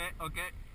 okay, okay.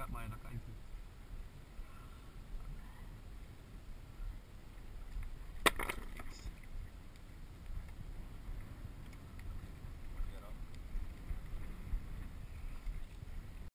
Still got my naka